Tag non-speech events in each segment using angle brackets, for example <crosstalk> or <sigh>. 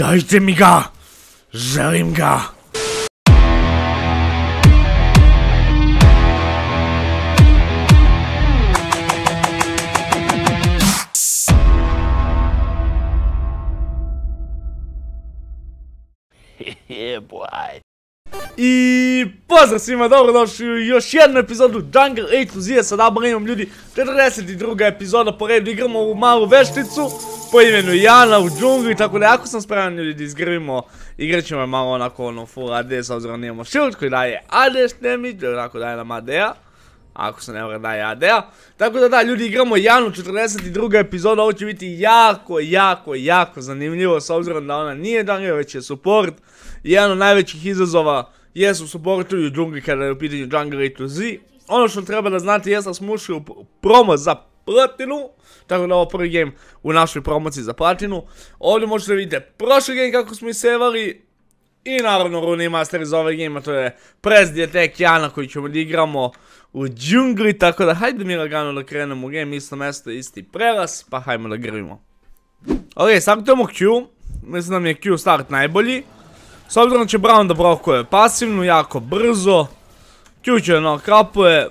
Dajte mi ga! Želim ga! <laughs> yeah, boy. I pozdrav svima, dobrodošli u još jednu epizodu Jungle A to Z, sada imam ljudi 42. epizoda po redu, igramo ovu malu vešticu po imenu Jana u džungli, tako da jako sam spreman ljudi da izgrvimo, igrat ćemo malo onako ono full AD, s obzirom da shield koji daje AD damage, tako daje nam AD-a. Ako se ne vre daje AD-a. Tako da da, ljudi igramo Janu 42. epizoda, ovo će biti jako, jako, jako zanimljivo, s obzirom da ona nije jungle, već je support. Jedan od najvećih izazova jesu supportu u džungli kada je u pitanju Jungle A to Z. Ono što treba da znate jest da smo ušli u promo za platinu. Tako da ovo prvi game u našoj promociji za platinu. Ovdje možete vidjeti prošli game kako smo isevali. I naravno Rune Master iz ove game, to je Prez Dietek Jana koji ćemo da igramo u džungli. Tako da hajde mi lagano da krenemo u game, isto mesto, isti prelaz, pa hajmo da grvimo. Ok, startujemo Q. Mislim da mi je Q start najbolji. S obzirom će Brown da brokuje pasivnu, jako brzo. Q će kapuje.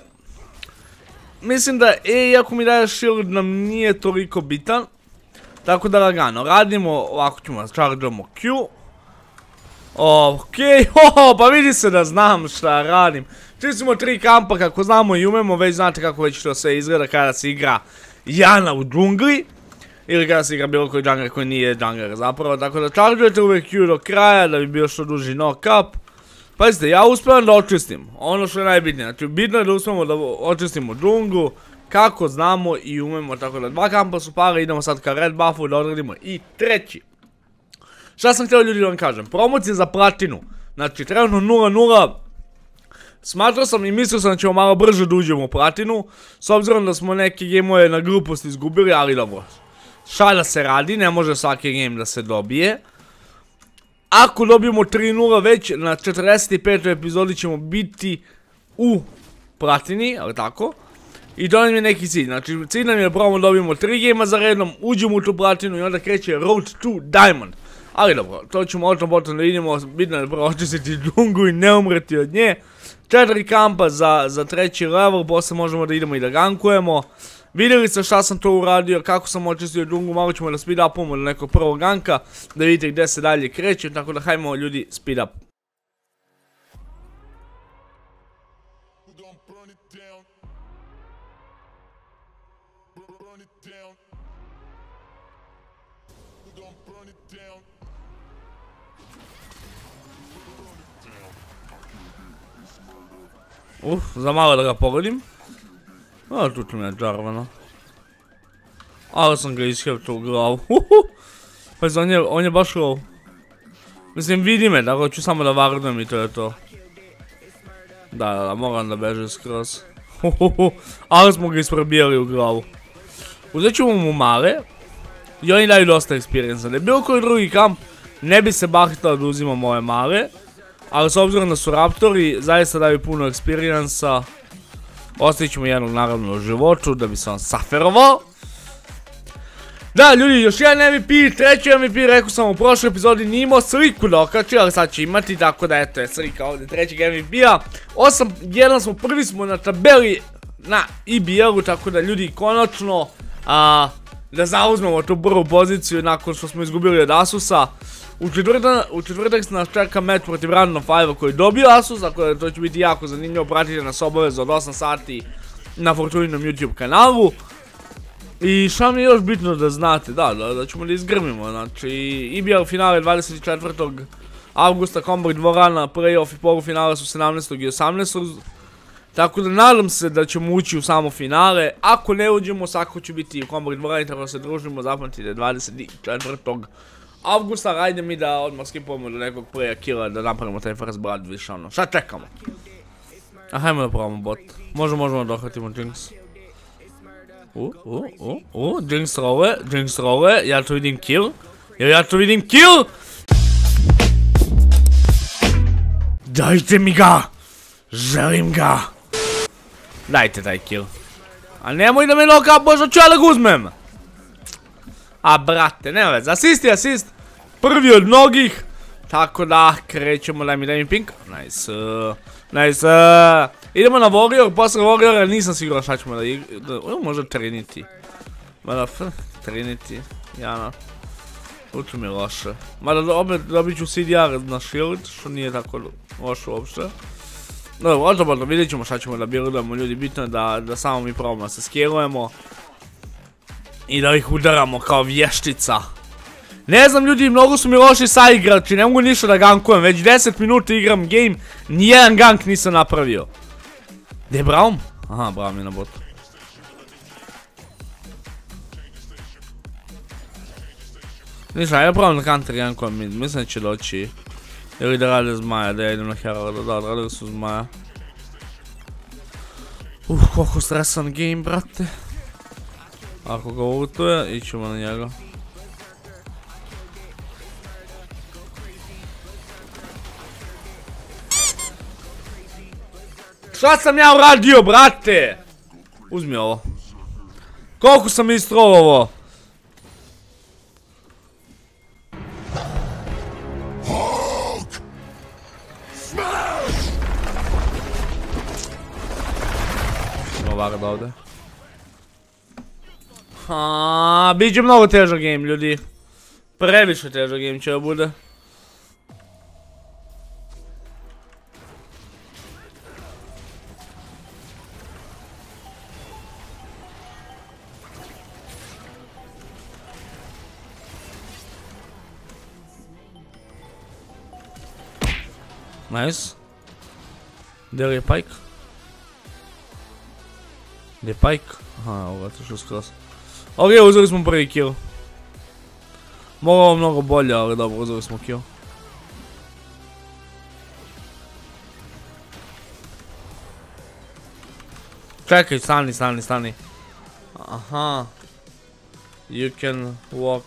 Mislim da E, iako mi daje shield, nam nije toliko bitan. Tako da lagano, radimo, ovako ćemo chargeamo Q. Okej, <laughs> hoho, pa vidi se da znam šta radim. Čistimo tri kampa kako znamo i umemo, već znate kako već to sve izgleda kada se igra Jana u džungli. Ili kada se igra bilo koji jungler koji nije jungler zapravo, tako da chargeujete uvijek Q do kraja da bi bio što duži knock up. Pazite, ja uspijem da očistim, ono što je najbitnije, znači bitno je da uspijemo da očistimo džunglu, kako znamo i umemo, tako da dva kampa su pare, idemo sad ka red buffu da odradimo i treći. Šta sam htio ljudi da vam kažem, promocije za platinu, znači trenutno 0-0, Smatrao sam i mislio sam da ćemo malo brže da uđemo u platinu, s obzirom da smo neke gameove na gluposti izgubili, ali dobro. Šalja se radi, ne može svaki game da se dobije. Ako dobijemo 3-0 već na 45. epizodi ćemo biti u platini, ali tako. I to nam je neki cilj, znači cilj nam je da probamo dobijemo 3 gema za redom, uđemo u tu platinu i onda kreće Road to Diamond. Ali dobro, to ćemo o tom potom da vidimo, bitno je da prvo očistiti džungu i ne umreti od nje. 4 kampa za, treći level, poslije možemo da idemo i da gankujemo. Vidjeli ste šta sam to uradio, kako sam očistio džungu, malo ćemo da speed upamo do nekog prvog ganka, da vidite gdje se dalje kreće, tako da hajmo ljudi speed up. Uf, za malo da ga pogodim. A, tu ću me džarvano. Ali sam ga ishepto u glavu. Pa on je, on je baš low. Mislim, vidi me, da ću samo da varnem i to je to. Da, da, da, moram da bežem skroz. Ali smo ga isprobijali u glavu. Uzet ćemo mu male. I oni daju dosta experience. Da je bilo koji drugi kamp, ne bi se bahtao da uzimam ove male. Ali s obzirom da su raptori, zaista daju puno experience-a. Ostavit ćemo jednog naravno životu da bi se on saferovao. Da, ljudi, još jedan MVP, treći MVP, rekao sam u prošloj epizodi, nije imao sliku da okači, ali sad će imati, tako da eto je slika ovdje trećeg MVP-a. Osam, jedan smo, prvi smo na tabeli na EBL-u, tako da ljudi, konačno, da zauzmemo tu prvu poziciju nakon što smo izgubili od Asusa. U četvrtak, se nas čeka match protiv Random 5 koji je dobio Asus, tako to će biti jako zanimljivo, pratite nas obaveza od 8 sati na Fortuninom YouTube kanalu. I šta mi je još bitno da znate, da, da, ćemo da izgrmimo, znači IBL finale 24. augusta, Combat dvorana, playoff i polufinale su 17. i 18. Tako da nadam se da ćemo ući u samo finale, ako ne uđemo, svako će biti u Combat dvorani, tako se družimo, zapamtite 24 avgusta, ajde mi da odmah skipujemo do nekog prija killa da napravimo taj first blood više ono. Šta čekamo? A hajmo da probamo bot. Možemo, možemo da dohvatimo Jinx. U, u, u, u, Jinx role, Jinx role, ja tu vidim kill. Jer ja tu vidim kill! Dajte mi ga! Želim ga! Dajte taj kill. A nemoj da me noka, bože, ću ja da ga uzmem! A brate, nema veze, asist asist. Prvi od mnogih. Tako da, krećemo, daj mi, daj mi pink. Nice. Nice. Idemo na Warrior, posle Warriora nisam siguran šta ćemo da igramo. Možda Trinity. Mada, Trinity. Jana. Tu mi loše. Mada opet dobit ću CDR na shield, što nije tako loše uopšte. Dobro, odobodno, vidjet ćemo šta ćemo da buildujemo ljudi, bitno je da, samo mi probamo da se skillujemo. I da ih udaramo kao vještica. Ne znam ljudi, mnogo su mi loši saigrači, ne mogu ništa da gankujem, već 10 minuta igram game, nijedan gank nisam napravio. Gdje je Braum? Aha, Braum je na botu. Ništa, ja probam na counter gankujem mislim da će doći. Da rade zmaja, da ja idem na Heralda, da, radili su zmaja. Uh, koliko stresan game, brate. Ako ga ultuje, ićemo na njega. Šta sam ja uradio, brate? Uzmi ovo. Koliko sam istro ovo? Varda ovdje. Biće mnogo težak game, ljudi. Previše težak game će da bude. Nice. Gdje je Pike? Gdje je Pike? Aha, ovo je to skroz. Ok, uzeli smo prvi kill. Mogao mnogo bolje, ali dobro, uzeli smo kill. Čekaj, stani, stani, stani. Aha. You can walk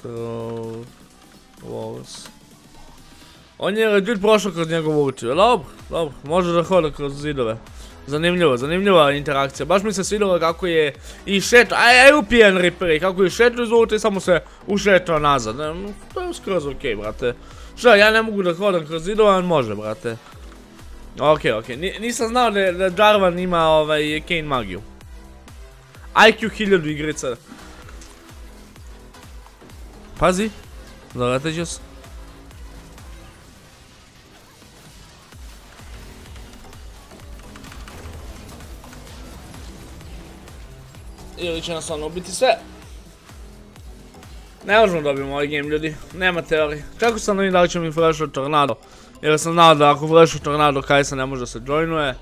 through walls. On je legit prošao kroz njegovu ulti, dobro, dobro, može da hoda kroz zidove. Zanimljivo, zanimljiva interakcija. Baš mi se svidjelo kako je i šeto, aj, European Reaper, kako je šeto iz i samo se ušetao nazad. To je skroz okej, brate. Šta, ja ne mogu da hodam kroz zidove, on može, brate. Okej, okej, nisam znao da, Jarvan ima ovaj Kane magiju. IQ 1000 igrica. Pazi, zaletet će se. Ili će nas ono ubiti sve. Ne možemo dobiti ovaj game ljudi, nema teorije. Kako sam vidim da li će mi flashu tornado? Jer sam znao da ako flashu tornado kaj se ne može da se joinuje.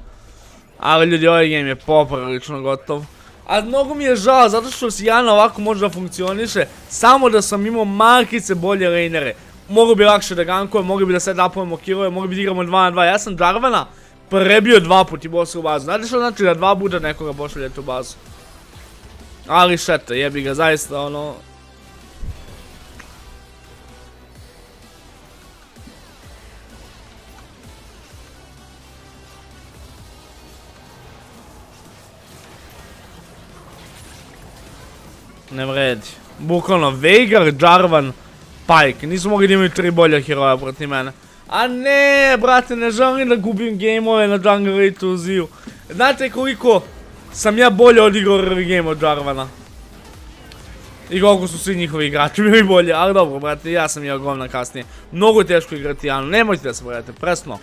Ali ljudi ovaj game je poprilično gotov. A mnogo mi je žao zato što Sijana ovako može da funkcioniše samo da sam imao markice bolje lanere. Mogu bi lakše da gankujem, mogu bi da set upujemo killove, mogu bi da igramo 2 na 2. Ja sam Jarvana prebio dva puta bossa u bazu. Znate što znači da dva puta nekoga pošaljete u bazu? Ali šteta, jebi ga, zaista ono... Ne vredi. Bukvalno, Veigar, Jarvan, Pike. Nisu mogli da imaju tri bolja heroja proti mene. A ne, brate, ne želim da gubim gameove na Jungle Rate u Ziju. Znate koliko sam ja bolje odigrao rvi game od Jarvana. I koliko su svi njihovi igrači <laughs> bili bolje, ali dobro, brate, ja sam ja govna kasnije. Mnogo je teško igrati Janu, nemojte da se brate, presno.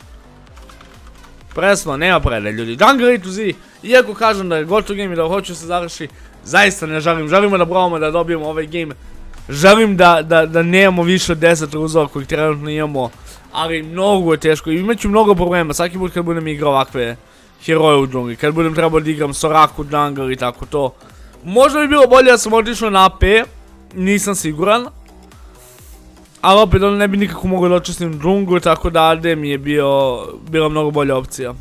Presno, nema prede ljudi. Jungle A to Z, iako kažem da je gotov game i da hoću se završi, zaista ne želim. Želimo da probamo da dobijemo ovaj game. Želim da, da, nemamo više od 10 ruzova kojih trenutno imamo. Ali mnogo je teško i imat ću mnogo problema svaki put kad budem igrao ovakve heroje u džungli. Kad budem trebao da igram Soraku, jungle i tako to. Možda bi bilo bolje da sam otišao na AP, nisam siguran. Ali opet on ne bi nikako mogao da očistim džunglu, tako da AD mi je bio, bila mnogo bolja opcija.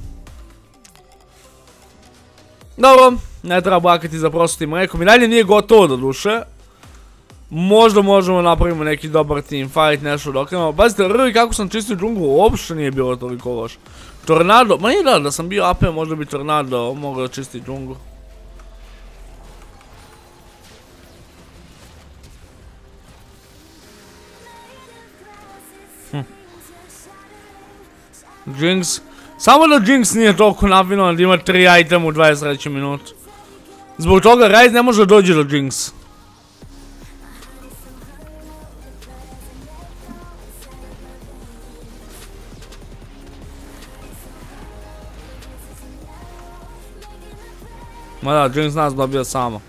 Dobro, ne treba blakati za prosto mlekom i dalje nije gotovo do duše. Možda možemo napravimo neki dobar team fight, nešto dok imamo. Pazite, rvi kako sam čistio džunglu, uopšte nije bilo toliko loš. Tornado, ma je da, da sam bio AP, možda bi Tornado mogao čistiti džungu. Hm. Jinx. Samo da Jinx nije toliko napinula da ima 3 item u 23 minut. Zbog toga Ryze ne može doći do Jinx. Ma da, Jinx nas dobija samo.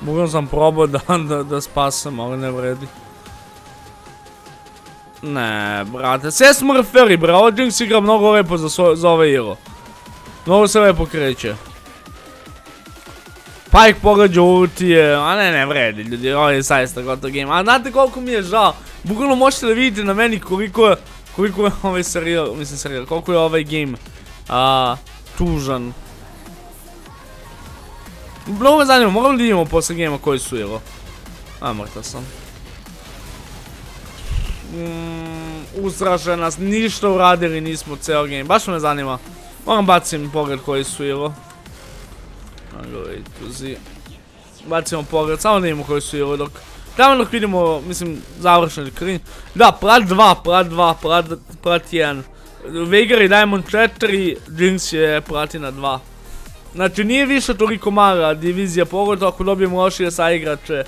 Bukvalno sam probao da, da, da spasem, ali ne vredi. Ne, brate, sve smrferi, bra, ovo Jinx igra mnogo lepo za, svo, za ove hero. Mnogo se lepo kreće. Pike pogađa ultije, a ne, ne vredi, ljudi, ovo je zaista gotov game. A znate koliko mi je žao, bukvalno možete da vidite na meni koliko je, koliko je ovaj serijal, mislim serijal, koliko je ovaj game a, tužan. Mnogo me zanima, moramo li vidimo posle gema koji su evo. A, mrtav sam. Mm, ustraše nas, ništa uradili nismo ceo game, baš me zanima. Moram bacim pogled koji su evo. Bacimo pogled, samo da vidimo koji su evo dok... Tamo dok vidimo, mislim, završen screen. Da, prat 2, prat 2, prat, prat 1. Veigar i Diamond 4, Jinx je pratina 2. Znači nije više toliko mala divizija, pogotovo ako dobijemo lošije sa igrače.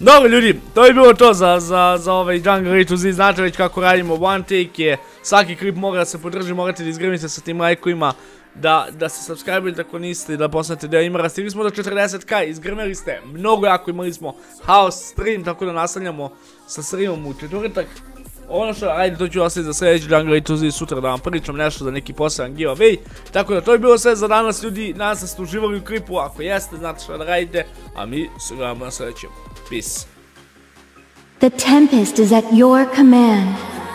Dobro ljudi, to je bilo to za, za, za ovaj Jungle A to Z, znate već kako radimo, one take je, svaki klip mora da se podrži, morate da izgrmite sa tim lajkovima, da, da se subscribe ako niste da postanete deo imara, stigli smo do 40k, izgrmeli ste mnogo jako, imali smo house stream, tako da nastavljamo sa streamom u četvrtak. Ono što, ajde, to ću ostaviti za sljedeći Jungle Z sutra da vam pričam nešto za neki poseban giveaway. Tako da to je bilo sve za danas ljudi, nadam se ste uživali u klipu, ako jeste, znate što da radite, a mi se gledamo na sljedećem. Peace. The Tempest is at your command.